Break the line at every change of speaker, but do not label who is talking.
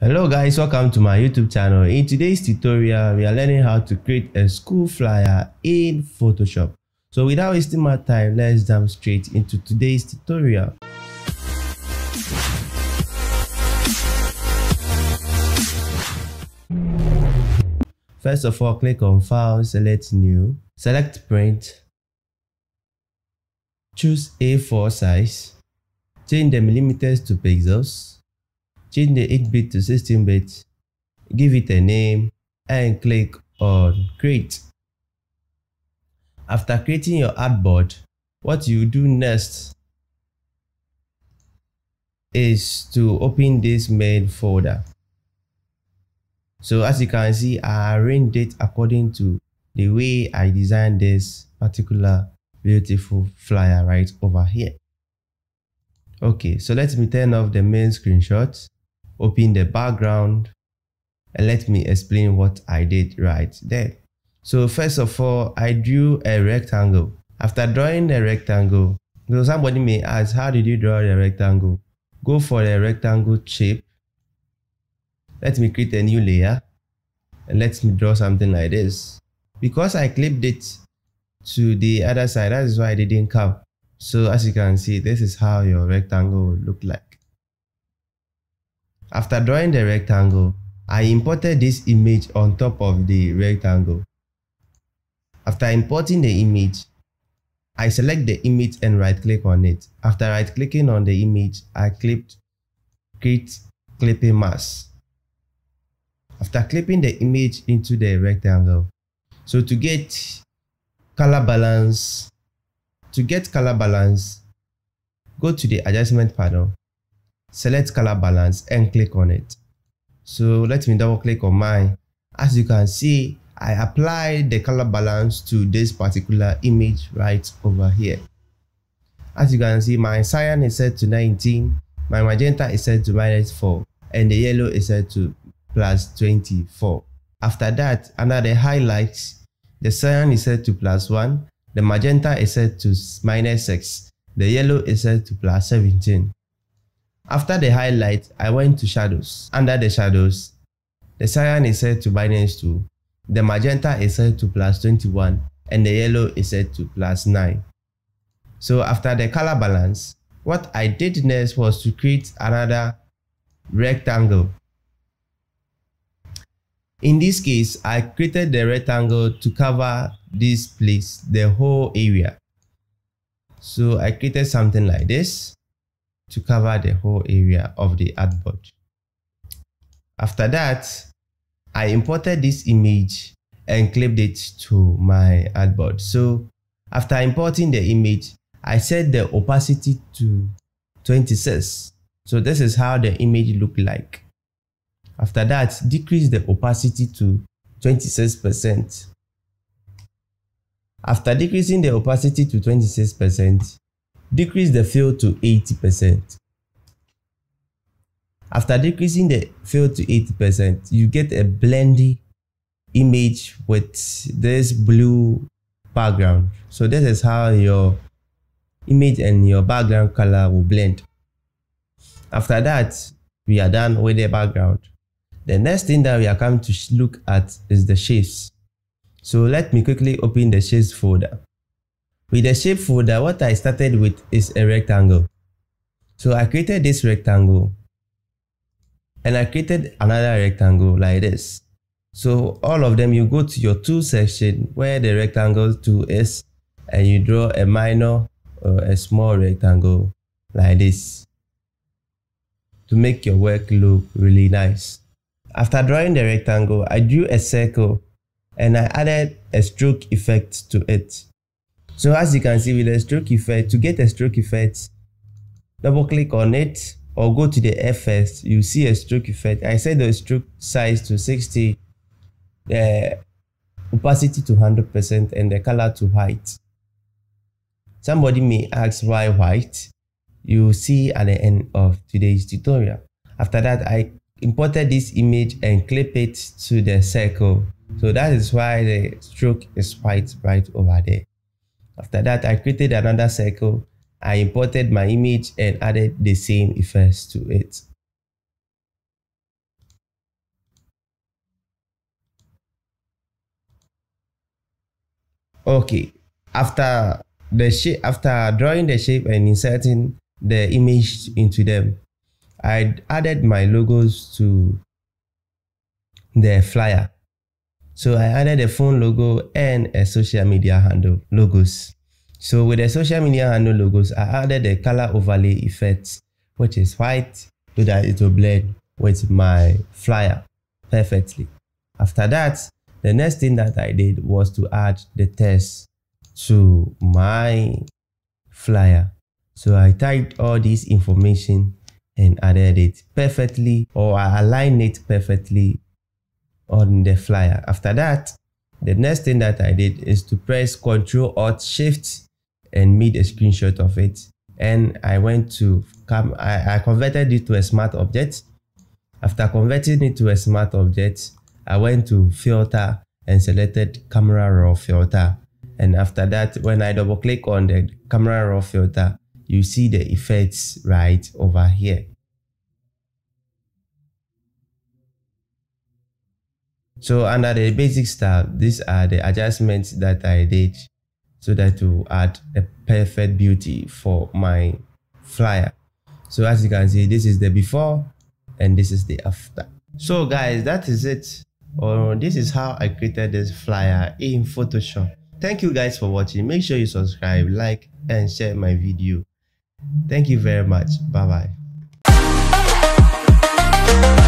Hello guys, welcome to my YouTube channel. In today's tutorial, we are learning how to create a school flyer in Photoshop. So without wasting my time, let's jump straight into today's tutorial. First of all, click on File, select New, select Print, choose A4 size, change the millimeters to pixels, change the 8-bit to 16-bit, give it a name, and click on Create. After creating your artboard, what you do next is to open this main folder. So as you can see, I arranged it according to the way I designed this particular beautiful flyer right over here. Okay, so let me turn off the main screenshot open the background and let me explain what I did right there. So first of all, I drew a rectangle. After drawing the rectangle, so somebody may ask, how did you draw the rectangle? Go for the rectangle shape. Let me create a new layer and let me draw something like this. Because I clipped it to the other side, that is why it didn't come. So as you can see, this is how your rectangle will look like. After drawing the rectangle, I imported this image on top of the rectangle. After importing the image, I select the image and right click on it. After right clicking on the image, I clipped create clipping mask. After clipping the image into the rectangle. So to get color balance, to get color balance, go to the adjustment panel select color balance and click on it. So let me double click on mine. As you can see, I apply the color balance to this particular image right over here. As you can see, my cyan is set to 19, my magenta is set to minus 4, and the yellow is set to plus 24. After that, under the highlights, the cyan is set to plus 1, the magenta is set to minus 6, the yellow is set to plus 17. After the highlight, I went to shadows. Under the shadows, the cyan is set to Binance minus 2, the magenta is set to plus 21, and the yellow is set to plus 9. So after the color balance, what I did next was to create another rectangle. In this case, I created the rectangle to cover this place, the whole area. So I created something like this to cover the whole area of the artboard. After that, I imported this image and clipped it to my artboard. So after importing the image, I set the opacity to 26. So this is how the image look like. After that, decrease the opacity to 26%. After decreasing the opacity to 26%, decrease the fill to 80%. After decreasing the fill to 80%, you get a blendy image with this blue background. So this is how your image and your background color will blend. After that, we are done with the background. The next thing that we are coming to look at is the shapes. So let me quickly open the shapes folder. With the shape folder, what I started with is a rectangle. So I created this rectangle and I created another rectangle like this. So all of them, you go to your tool section where the rectangle tool is and you draw a minor or a small rectangle like this to make your work look really nice. After drawing the rectangle, I drew a circle and I added a stroke effect to it. So as you can see with the stroke effect, to get a stroke effect, double click on it or go to the FX, you see a stroke effect. I set the stroke size to 60, the opacity to 100% and the color to white. Somebody may ask why white. You see at the end of today's tutorial. After that, I imported this image and clip it to the circle. So that is why the stroke is white right over there. After that, I created another circle. I imported my image and added the same effects to it. Okay, after the shape, after drawing the shape and inserting the image into them, I added my logos to the flyer. So I added a phone logo and a social media handle logos. So with the social media handle logos, I added a color overlay effect, which is white, so that it will blend with my flyer perfectly. After that, the next thing that I did was to add the text to my flyer. So I typed all this information and added it perfectly or I aligned it perfectly on the flyer. After that, the next thing that I did is to press Ctrl Alt Shift and made a screenshot of it. And I went to come, I, I converted it to a smart object. After converting it to a smart object, I went to filter and selected camera raw filter. And after that, when I double click on the camera raw filter, you see the effects right over here. So under the basic style, these are the adjustments that I did so that to add a perfect beauty for my flyer. So as you can see, this is the before and this is the after. So guys, that is it. Or this is how I created this flyer in Photoshop. Thank you guys for watching. Make sure you subscribe, like, and share my video. Thank you very much. Bye bye.